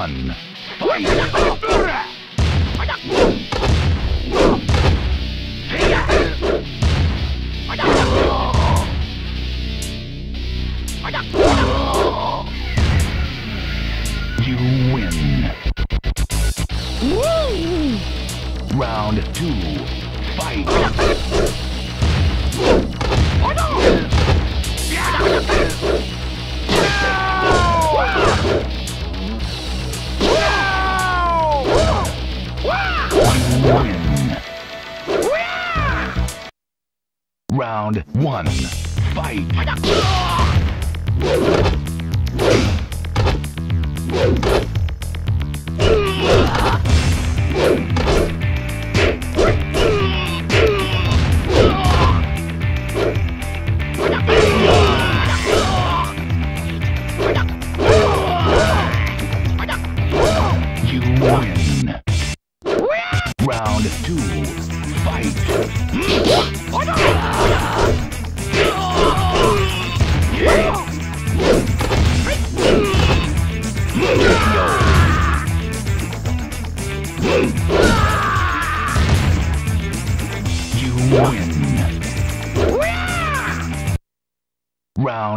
One. You win. Round two. Round one. Fight.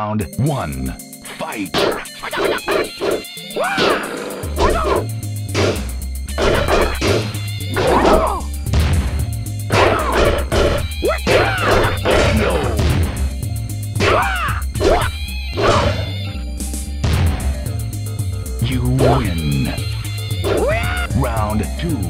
Round one. Fight. You win. Round two.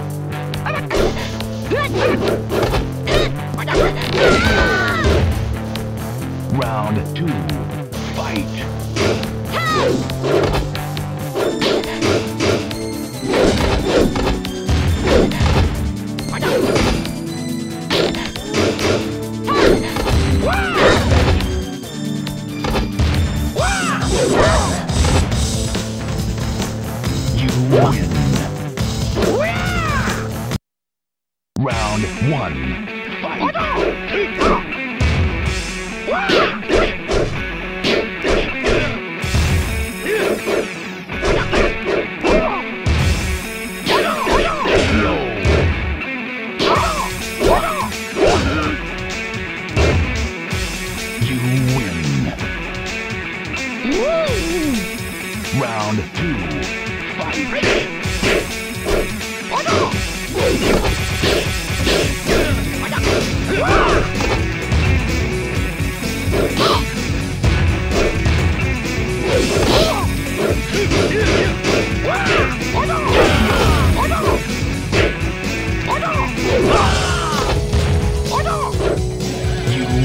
Round one. Fight.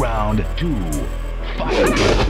Round two. Fight.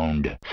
Final round. Fight.